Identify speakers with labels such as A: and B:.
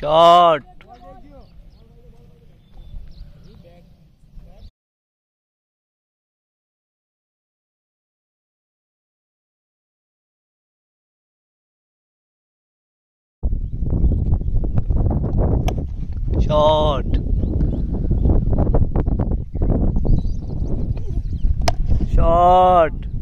A: Shot. Shot. Shot.